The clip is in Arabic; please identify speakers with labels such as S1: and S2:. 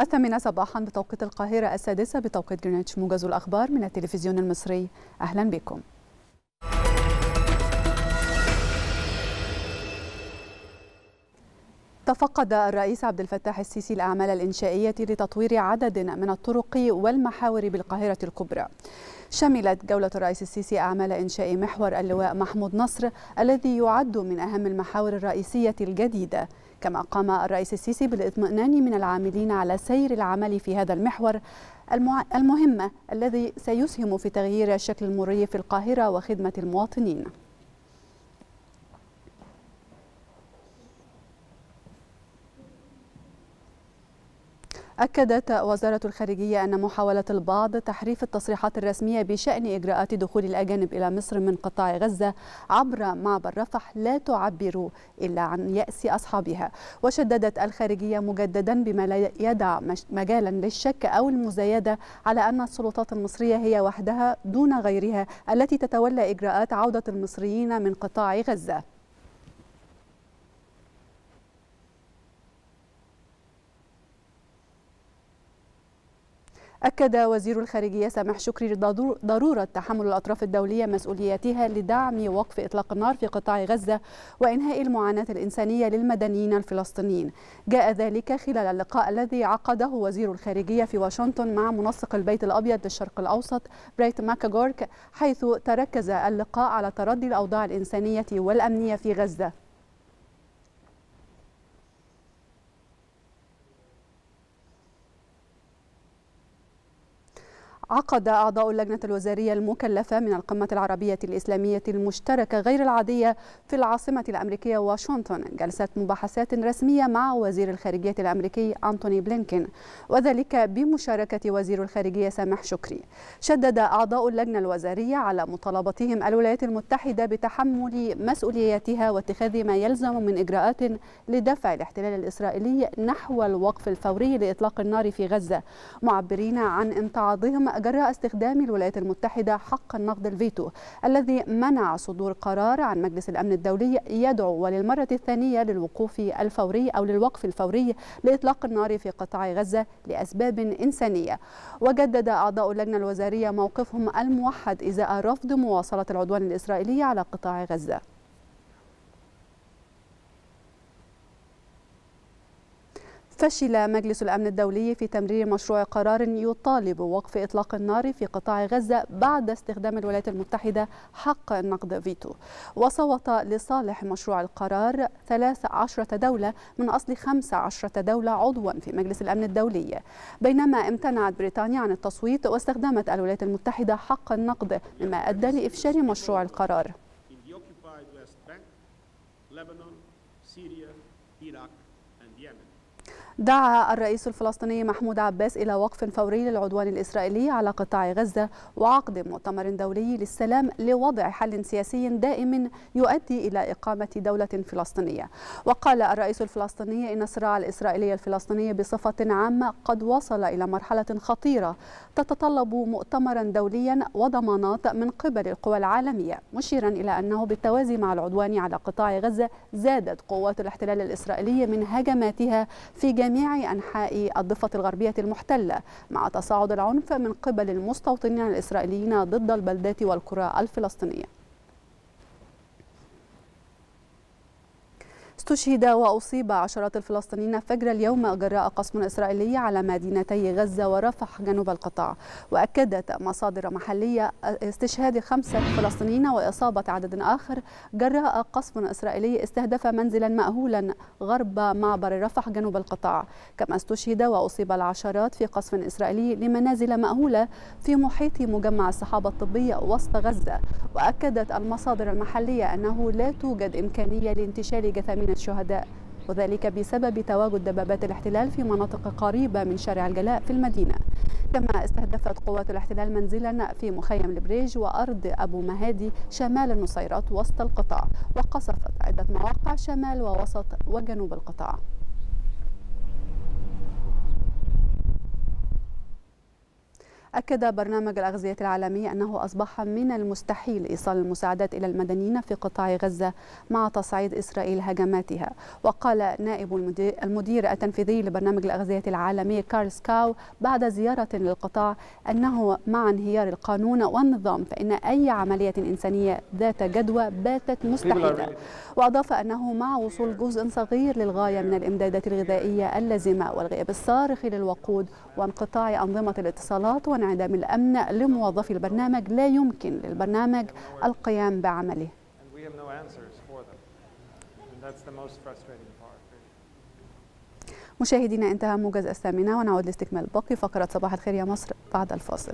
S1: الثامنة صباحا بتوقيت القاهرة السادسة بتوقيت جرينتش موجز الأخبار من التلفزيون المصري. أهلا بكم. تفقد الرئيس عبد الفتاح السيسي الأعمال الإنشائية لتطوير عدد من الطرق والمحاور بالقاهرة الكبرى. شملت جولة الرئيس السيسي أعمال إنشاء محور اللواء محمود نصر الذي يعد من أهم المحاور الرئيسية الجديدة. كما قام الرئيس السيسي بالإطمئنان من العاملين على سير العمل في هذا المحور المهم الذي سيسهم في تغيير الشكل المري في القاهرة وخدمة المواطنين. أكدت وزارة الخارجية أن محاولة البعض تحريف التصريحات الرسمية بشأن إجراءات دخول الأجانب إلى مصر من قطاع غزة عبر معبر رفح لا تعبر إلا عن يأس أصحابها. وشددت الخارجية مجددا بما لا يدع مجالا للشك أو المزايدة على أن السلطات المصرية هي وحدها دون غيرها التي تتولى إجراءات عودة المصريين من قطاع غزة. أكد وزير الخارجية سامح شكري ضرورة تحمل الأطراف الدولية مسؤولياتها لدعم وقف إطلاق النار في قطاع غزة وإنهاء المعاناة الإنسانية للمدنيين الفلسطينيين. جاء ذلك خلال اللقاء الذي عقده وزير الخارجية في واشنطن مع منسق البيت الأبيض للشرق الأوسط بريت ماكاغورك حيث تركز اللقاء على تردي الأوضاع الإنسانية والأمنية في غزة. عقد أعضاء اللجنة الوزارية المكلفة من القمة العربية الإسلامية المشتركة غير العادية في العاصمة الأمريكية واشنطن جلسة مباحثات رسمية مع وزير الخارجية الأمريكي أنتوني بلينكين وذلك بمشاركة وزير الخارجية سامح شكري. شدد أعضاء اللجنة الوزارية على مطالبتهم الولايات المتحدة بتحمل مسؤولياتها واتخاذ ما يلزم من إجراءات لدفع الاحتلال الإسرائيلي نحو الوقف الفوري لإطلاق النار في غزة معبرين عن امتعاضهم جراء استخدام الولايات المتحدة حق النقد الفيتو الذي منع صدور قرار عن مجلس الأمن الدولي يدعو وللمرة الثانية للوقوف الفوري أو للوقف الفوري لإطلاق النار في قطاع غزة لأسباب إنسانية. وجدد أعضاء اللجنة الوزارية موقفهم الموحد إزاء رفض مواصلة العدوان الإسرائيلي على قطاع غزة. فشل مجلس الأمن الدولي في تمرير مشروع قرار يطالب وقف إطلاق النار في قطاع غزة بعد استخدام الولايات المتحدة حق النقد فيتو. وصوت لصالح مشروع القرار 13 دولة من أصل 15 دولة عضوا في مجلس الأمن الدولي. بينما امتنعت بريطانيا عن التصويت واستخدمت الولايات المتحدة حق النقد مما أدى لإفشال مشروع القرار. دعا الرئيس الفلسطيني محمود عباس إلى وقف فوري للعدوان الإسرائيلي على قطاع غزة وعقد مؤتمر دولي للسلام لوضع حل سياسي دائم يؤدي إلى إقامة دولة فلسطينية. وقال الرئيس الفلسطيني إن الصراع الإسرائيلي الفلسطيني بصفة عامة قد وصل إلى مرحلة خطيرة تتطلب مؤتمرا دوليا وضمانات من قبل القوى العالمية مشيرا إلى أنه بالتوازي مع العدوان على قطاع غزة زادت قوات الاحتلال الإسرائيلي من هجماتها في جميع جميع أنحاء الضفة الغربية المحتلة مع تصاعد العنف من قبل المستوطنين الإسرائيليين ضد البلدات والقرى الفلسطينية. استشهد وأصيب عشرات الفلسطينيين فجر اليوم جراء قصف إسرائيلي على مدينتي غزة ورفح جنوب القطاع وأكدت مصادر محلية استشهاد خمسة فلسطينيين وإصابة عدد آخر. جراء قصف إسرائيلي استهدف منزلا مأهولا غرب معبر رفح جنوب القطاع. كما استشهد وأصيب العشرات في قصف إسرائيلي لمنازل مأهولة في محيط مجمع الصحابة الطبية وسط غزة. وأكدت المصادر المحلية أنه لا توجد إمكانية لانتشال جثامين الشهداء وذلك بسبب تواجد دبابات الاحتلال في مناطق قريبة من شارع الجلاء في المدينة. كما استهدفت قوات الاحتلال منزلا في مخيم البريج وأرض أبو مهادي شمال النصيرات وسط القطاع وقصفت عدة مواقع شمال ووسط وجنوب القطاع. أكد برنامج الأغذية العالمي أنه أصبح من المستحيل إيصال المساعدات إلى المدنيين في قطاع غزة مع تصعيد إسرائيل هجماتها. وقال نائب المدير التنفيذي لبرنامج الأغذية العالمي كارل سكاو بعد زيارة للقطاع أنه مع انهيار القانون والنظام فإن أي عملية إنسانية ذات جدوى باتت مستحيلة وأضاف أنه مع وصول جزء صغير للغاية من الإمدادات الغذائية اللازمة والغياب الصارخ للوقود وانقطاع أنظمة الاتصالات وانعدام الأمن لموظفي البرنامج لا يمكن للبرنامج القيام بعمله. مشاهدينا انتهى موجز الثامنة ونعود لاستكمال باقي فقرة صباح الخير يا مصر بعد الفاصل.